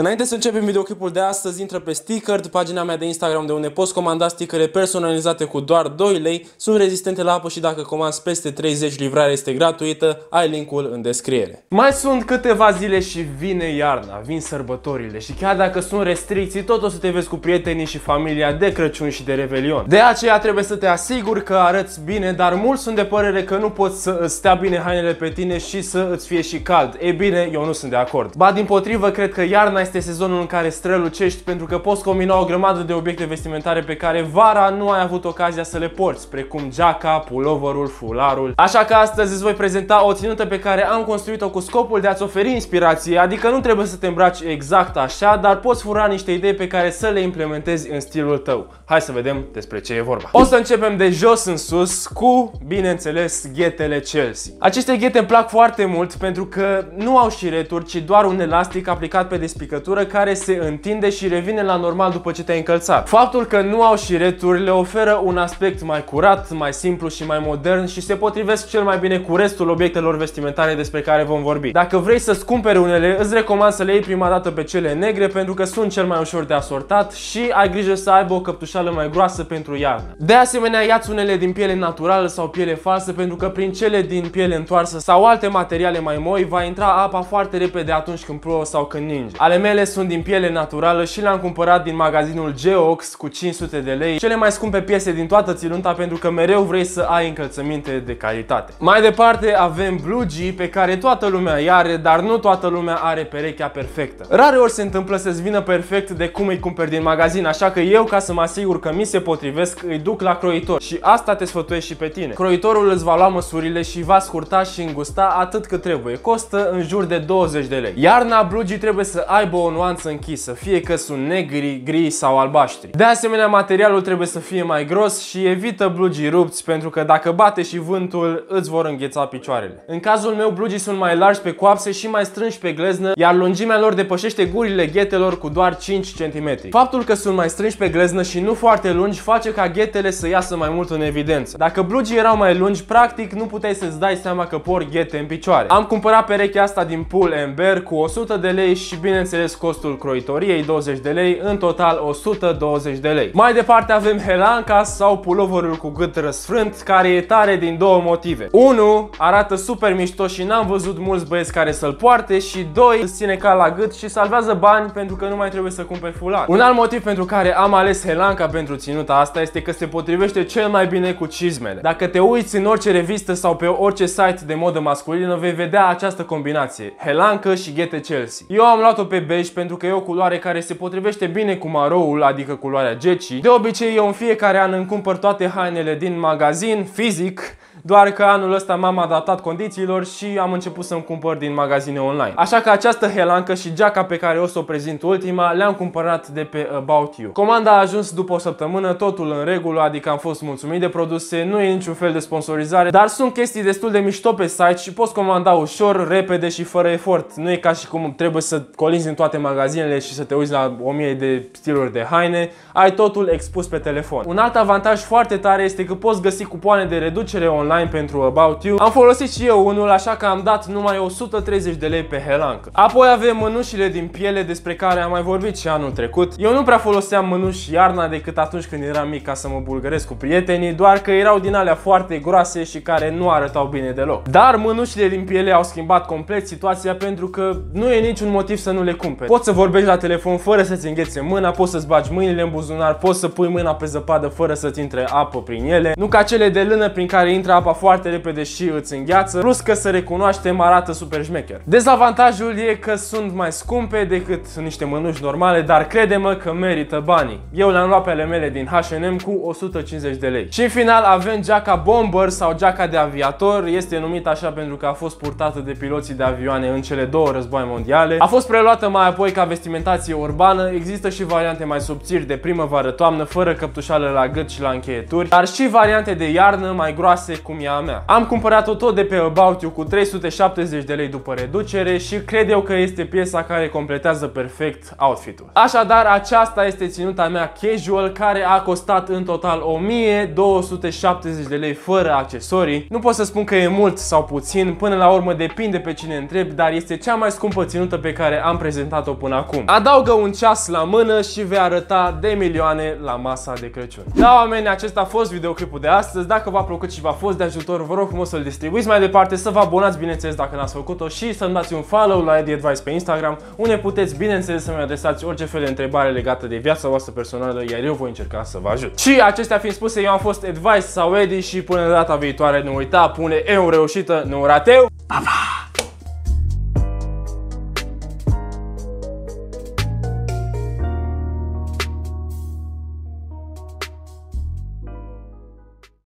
Înainte să începem videoclipul de astăzi, intră pe Sticker, pagina mea de Instagram de unde poți comanda stickere personalizate cu doar 2 lei. Sunt rezistente la apă și dacă comanzi peste 30 livrarea este gratuită, ai linkul în descriere. Mai sunt câteva zile și vine iarna, vin sărbătorile și chiar dacă sunt restricții, tot o să te vezi cu prietenii și familia de Crăciun și de Revelion. De aceea trebuie să te asiguri că arăți bine, dar mulți sunt de părere că nu poți să îți stea bine hainele pe tine și să îți fie și cald. E bine, eu nu sunt de acord. Ba din potrivă, cred că iarna este sezonul în care strălucești pentru că poți combina o grămadă de obiecte vestimentare pe care vara nu ai avut ocazia să le porți, precum geaca, puloverul, fularul. Așa că astăzi îți voi prezenta o ținută pe care am construit-o cu scopul de a-ți oferi inspirație, adică nu trebuie să te îmbraci exact așa, dar poți fura niște idei pe care să le implementezi în stilul tău. Hai să vedem despre ce e vorba. O să începem de jos în sus cu, bineînțeles, ghetele Chelsea. Aceste ghete îmi plac foarte mult pentru că nu au șireturi, ci doar un elastic aplicat pe despicătură care se întinde și revine la normal după ce te-ai încălțat. Faptul că nu au șireturi le oferă un aspect mai curat, mai simplu și mai modern și se potrivesc cel mai bine cu restul obiectelor vestimentare despre care vom vorbi. Dacă vrei să-ți cumperi unele, îți recomand să le iei prima dată pe cele negre pentru că sunt cel mai ușor de asortat și ai grijă să aibă o căptușală mai groasă pentru iarnă. De asemenea, ia-ți unele din piele naturală sau piele falsă pentru că prin cele din piele întoarsă sau alte materiale mai moi va intra apa foarte repede atunci când plouă sau când ninge. Ale mele sunt din piele naturală și le-am cumpărat din magazinul Geox cu 500 de lei, cele mai scumpe piese din toată ținunta pentru că mereu vrei să ai încălțăminte de calitate. Mai departe avem Blugi pe care toată lumea îi are, dar nu toată lumea are perechea perfectă. Rare ori se întâmplă să-ți vină perfect de cum îi cumperi din magazin, așa că eu ca să mă asigur că mi se potrivesc îi duc la croitor și asta te sfătuiesc și pe tine. Croitorul îți va lua măsurile și va scurta și îngusta atât cât trebuie. Costă în jur de 20 de lei. Iarna Blugi trebuie să aibă o nuanță închisă, fie că sunt negri, gri sau albaștri. De asemenea, materialul trebuie să fie mai gros și evită blugii rupți pentru că dacă bate și vântul, îți vor îngheța picioarele. În cazul meu, blugii sunt mai largi pe coapse și mai strânși pe gleznă, iar lungimea lor depășește gurile ghetelor cu doar 5 cm. Faptul că sunt mai strânși pe gleznă și nu foarte lungi face ca ghetele să iasă mai mult în evidență. Dacă blugii erau mai lungi, practic nu puteai să-ți dai seama că por ghete în picioare. Am cumpărat perechea asta din Pull Bear cu 100 de lei și bineînțeles costul croitoriei 20 de lei, în total 120 de lei. Mai departe avem Helanca sau puloverul cu gât răsfrânt, care e tare din două motive. 1. Arată super mișto și n-am văzut mulți băieți care să-l poarte și 2. Îți ține ca la gât și salvează bani pentru că nu mai trebuie să cumperi fular. Un alt motiv pentru care am ales Helanca pentru ținuta asta este că se potrivește cel mai bine cu cizmele. Dacă te uiți în orice revistă sau pe orice site de modă masculină, vei vedea această combinație. Helanca și ghete Chelsea. Eu am luat-o pe beige pentru că e o culoare care se potrivește bine cu maroul, adică culoarea Geci. De obicei eu în fiecare an îmi cumpăr toate hainele din magazin, fizic, doar că anul ăsta m-am adaptat condițiilor și am început să-mi cumpăr din magazine online. Așa că această helancă și geaca pe care o să o prezint ultima le-am cumpărat de pe About You. Comanda a ajuns după o săptămână, totul în regulă, adică am fost mulțumit de produse, nu e niciun fel de sponsorizare, dar sunt chestii destul de mișto pe site și poți comanda ușor, repede și fără efort. Nu e ca și cum trebuie să colinzi în toate magazinele și să te uiți la 1000 de stiluri de haine, ai totul expus pe telefon. Un alt avantaj foarte tare este că poți găsi cupoane de reducere online online pentru About You. Am folosit și eu unul, așa că am dat numai 130 de lei pe Helancă. Apoi avem mânușile din piele despre care am mai vorbit și anul trecut. Eu nu prea foloseam mânuși iarna decât atunci când eram mic ca să mă bulgăresc cu prietenii, doar că erau din alea foarte groase și care nu arătau bine deloc. Dar mânușile din piele au schimbat complet situația pentru că nu e niciun motiv să nu le cumperi. Poți să vorbești la telefon fără să-ți înghețe mâna, poți să-ți bagi mâinile în buzunar, poți să pui mâna pe zăpadă fără să-ți intre apă prin ele. Nu ca cele de lână prin care intră apa foarte repede și îți îngheață, plus că să recunoaștem arată super șmecher. Dezavantajul e că sunt mai scumpe decât niște mânuși normale, dar crede-mă că merită banii. Eu le-am luat pe ale mele din H&M cu 150 de lei. Și în final avem geaca Bomber sau geaca de aviator, este numit așa pentru că a fost purtată de piloții de avioane în cele două războaie mondiale. A fost preluată mai apoi ca vestimentație urbană, există și variante mai subțiri de primăvară-toamnă, fără căptușală la gât și la încheieturi, dar și variante de iarnă mai groase cum e a mea. Am cumpărat-o tot de pe About You cu 370 de lei după reducere și cred eu că este piesa care completează perfect outfit-ul. Așadar, aceasta este ținuta mea casual care a costat în total 1270 de lei fără accesorii. Nu pot să spun că e mult sau puțin, până la urmă depinde pe cine întreb, dar este cea mai scumpă ținută pe care am prezentat-o până acum. Adaugă un ceas la mână și vei arăta de milioane la masa de Crăciun. Da, oameni, acesta a fost videoclipul de astăzi. Dacă v-a plăcut și v-a fost de ajutor, vă rog frumos să-l distribuiți mai departe, să vă abonați, bineînțeles, dacă n-ați făcut-o și să-mi dați un follow la Eddie Advice pe Instagram, unde puteți, bineînțeles, să-mi adresați orice fel de întrebare legată de viața voastră personală, iar eu voi încerca să vă ajut. Și acestea fiind spuse, eu am fost Advice sau Eddie și până data viitoare nu uita, pune eu reușită, nu rateu. Pa, pa!